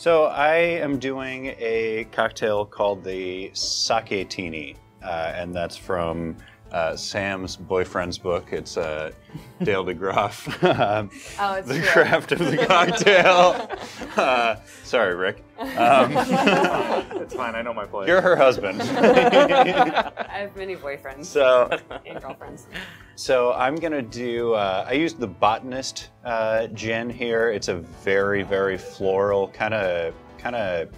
So I am doing a cocktail called the Saketini, uh, and that's from uh, Sam's boyfriend's book. It's uh, Dale DeGroff, um, Oh, it's The true. Craft of the Cocktail. Uh, sorry, Rick. Um, It's fine. I know my place. you're her husband. I have many boyfriends so, and girlfriends. so I'm gonna do. Uh, I used the Botanist uh, gin here. It's a very, very floral kind of, kind of.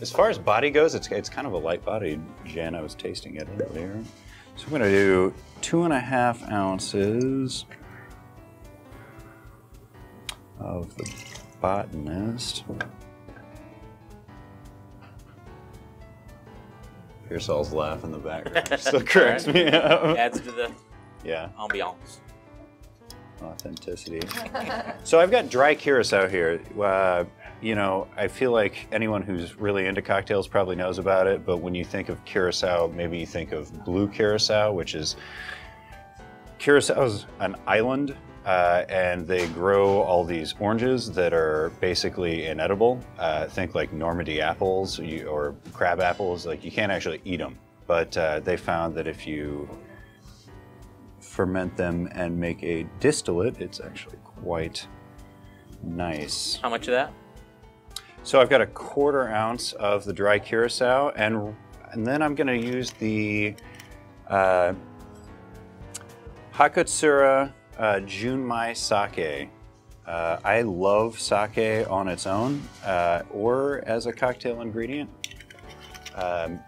As far as body goes, it's it's kind of a light bodied gin. I was tasting it earlier. So I'm gonna do two and a half ounces of the Botanist. Pearsall's laugh in the background still cracks me up. Adds to the Yeah, ambiance. authenticity. so I've got dry curacao here. Uh, you know, I feel like anyone who's really into cocktails probably knows about it, but when you think of curacao, maybe you think of blue curacao, which is Curaçao's an island, uh, and they grow all these oranges that are basically inedible. Uh, think like Normandy apples or crab apples. Like you can't actually eat them, but uh, they found that if you ferment them and make a distillate, it's actually quite nice. How much of that? So I've got a quarter ounce of the dry curacao, and and then I'm going to use the uh, Hakutsuru uh, Junmai sake. Uh, I love sake on its own uh, or as a cocktail ingredient. Um,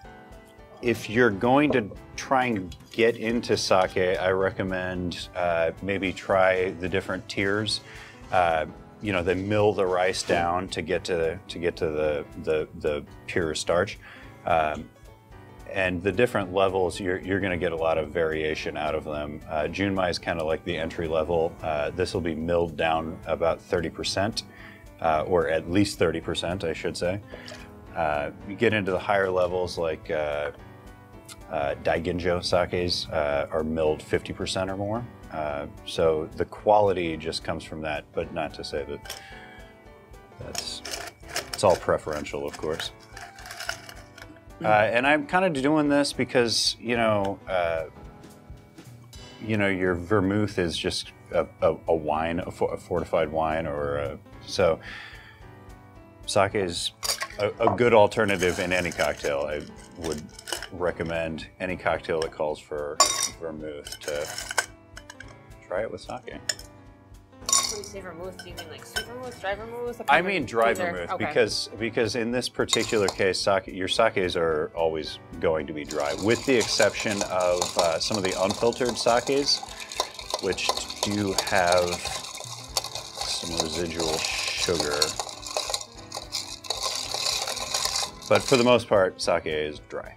if you're going to try and get into sake, I recommend uh, maybe try the different tiers. You know, they mill the rice down to get to to get to the the, the pure starch, um, and the different levels. You're you're going to get a lot of variation out of them. Uh, Junmai is kind of like the entry level. Uh, this will be milled down about thirty percent, uh, or at least thirty percent, I should say. Uh, you get into the higher levels like uh, uh, Daiginjo sakes uh, are milled 50% or more. Uh, so the quality just comes from that, but not to say that that's it's all preferential, of course. Uh, and I'm kind of doing this because you know, uh, you know, your vermouth is just a, a, a wine, a, a fortified wine, or a, so. Sake is a, a good alternative in any cocktail. I would recommend any cocktail that calls for vermouth to try it with sake. When you say vermouth, do you mean like vermouth, dry vermouth? I mean dry vermouth okay. because because in this particular case, sake, your sakes are always going to be dry, with the exception of uh, some of the unfiltered sakes, which do have some residual sugar. But for the most part, sake is dry.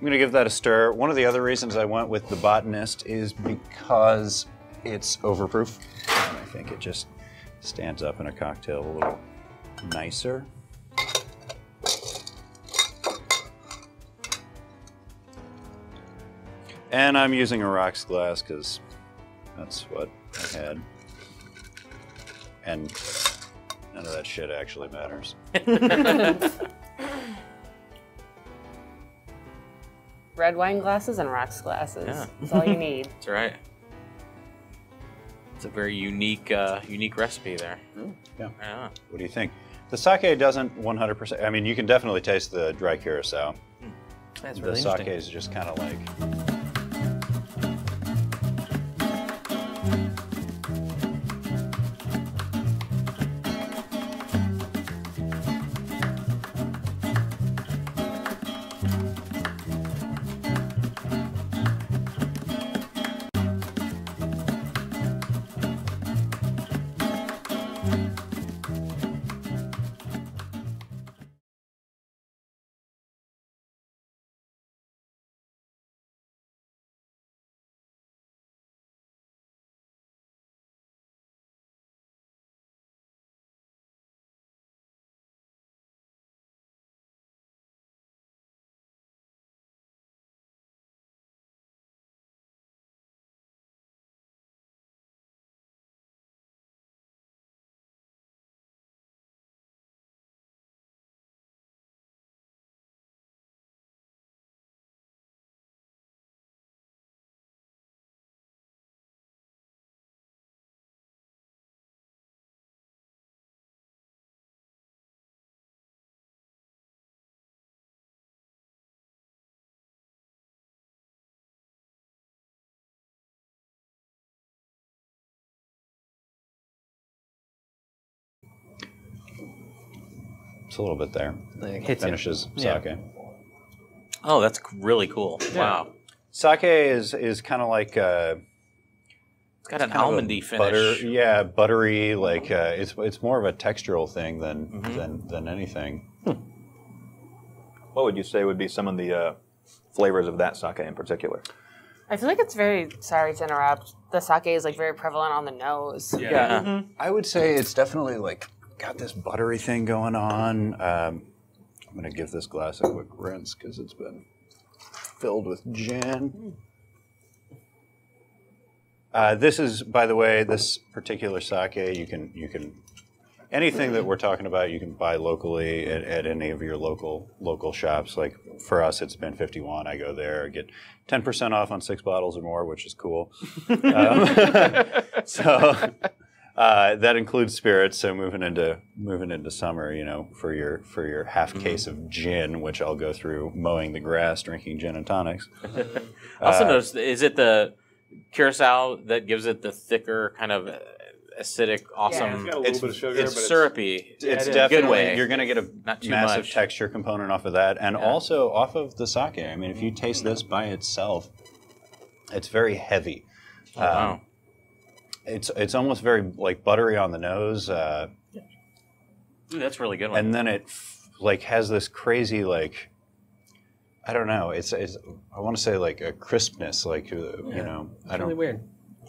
I'm going to give that a stir. One of the other reasons I went with the botanist is because it's overproof. And I think it just stands up in a cocktail a little nicer. And I'm using a rocks glass because that's what I had. And none of that shit actually matters. Red wine glasses and rocks glasses. Yeah. That's all you need. That's right. It's a very unique, uh, unique recipe there. Yeah. Yeah. What do you think? The sake doesn't 100%. I mean, you can definitely taste the dry curacao. That's really the sake is just kind of like it's a little bit there. Like, hits. Finishes Yeah. sake. Oh, that's really cool. Wow. Sake is is kind of like uh, It's got an kind of a almondy finish. Butter, yeah, buttery. Like uh, it's it's more of a textural thing than Mm-hmm. than than anything. What would you say would be some of the uh, flavors of that sake in particular? I feel like it's very. Sorry to interrupt. The sake is like very prevalent on the nose. Yeah. I would say it's definitely like got this buttery thing going on. Um, I'm gonna give this glass a quick rinse because it's been filled with gin. Uh, this is, by the way, this particular sake. You can you can anything that we're talking about. You can buy locally at, at any of your local local shops. Like for us, it's been 51. I go there, get 10% off on six bottles or more, which is cool. Um, so uh, that includes spirits. So moving into moving into summer, you know, for your for your half case of gin, which I'll go through mowing the grass, drinking gin and tonics. I also noticed, is it the curacao that gives it the thicker kind of uh, acidic, awesome? got a little It's- bit of sugar, it's but syrupy. It's in a definitely good way. you're going to get a Not too massive much. texture component off of that, and also off of the sake. I mean, if you taste this by itself, it's very heavy. Oh, wow. It's it's almost very like buttery on the nose, uh, Ooh, that's really good one. and then it f- like has this crazy like I don't know. It's it's I want to say like a crispness, like uh, you know I It's really don't. weird.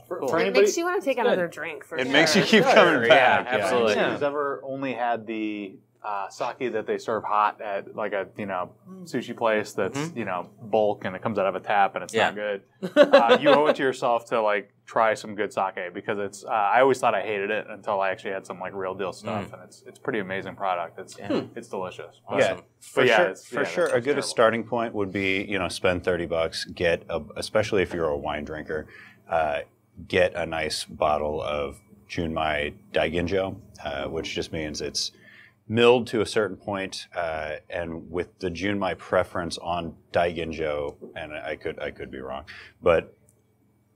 For, Cool. for It anybody, makes you want to take another drink. For It sure. makes you keep Sure, coming yeah, back. absolutely. Yeah. who's ever only had the uh, sake that they serve hot at like a you know sushi place that's you know bulk and it comes out of a tap and it's not good. uh, you owe it to yourself to like try some good sake because it's. Uh, I always thought I hated it until I actually had some like real deal stuff and it's it's pretty amazing product. It's it's delicious. But- Yeah, for yeah, sure. it's- For yeah, sure, a good terrible. starting point would be you know spend thirty bucks, get a, especially if you're a wine drinker, uh, get a nice bottle of Junmai Daiginjo, uh, which just means it's milled to a certain point, uh, and with the Junmai preference on Daiginjo, and I could I could be wrong, but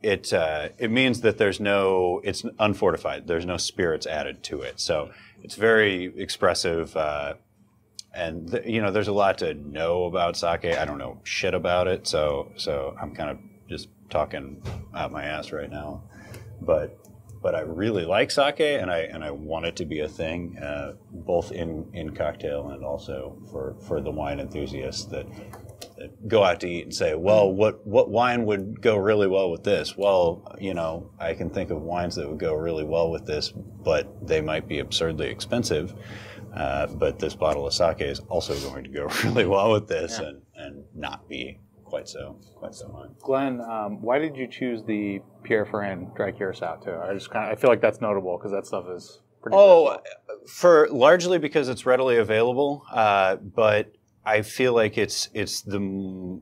it uh, it means that there's no it's unfortified. There's no spirits added to it, so it's very expressive. Uh, and th- you know, there's a lot to know about sake. I don't know shit about it, so so I'm kind of just talking out my ass right now. But but I really like sake, and I and I want it to be a thing, uh, both in in cocktail and also for for the wine enthusiasts that. Go out to eat and say, well, what what wine would go really well with this? Well, you know, I can think of wines that would go really well with this, but they might be absurdly expensive. Uh, but this bottle of sake is also going to go really well with this and, and not be quite so quite so high. Glenn, um, why did you choose the Pierre Ferrand dry curacao too? I just kind of I feel like that's notable because that stuff is pretty. Oh, for largely because it's readily available, uh, but I feel like it's it's the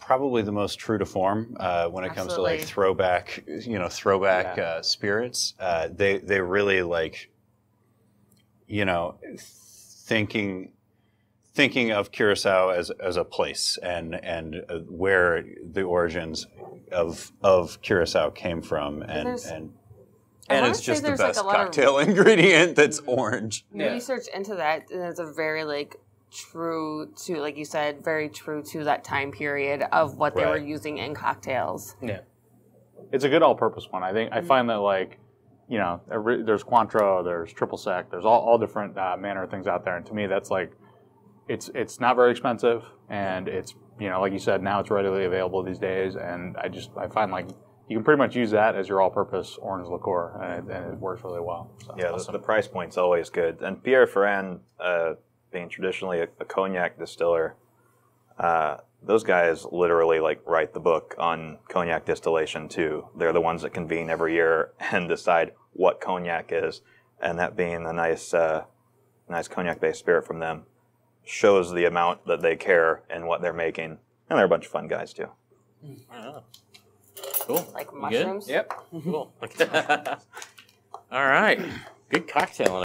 probably the most true to form uh, when it comes to like throwback, you know, throwback Yeah. uh, spirits. Uh, they they really like, you know, thinking thinking of Curacao as as a place and and uh, where the origins of of Curacao came from, and There's- and I and it's just the there's, like, best a lot of- cocktail ingredient that's orange. Yeah. research into that and it's a very like true to like you said very true to that time period of what they were using in cocktails Yeah. it's a good all-purpose one. I think I find that like, you know, every- there's Cointreau, there's triple sec, there's all, all different uh, manner of things out there, and to me, that's like, it's it's not very expensive, and it's you know, like you said, now it's readily available these days, and I just I find like you can pretty much use that as your all-purpose orange liqueur, and it, and it works really well. So. Yeah, the, the price point's always good. And Pierre Ferrand, uh, being traditionally a, a cognac distiller, uh, those guys literally like write the book on cognac distillation too. They're the ones that convene every year and decide what cognac is, and that being a nice, uh, nice cognac-based spirit from them shows the amount that they care in what they're making. And they're a bunch of fun guys too. Cool. like You good? mushrooms Yep. Cool. All right. Good cocktail.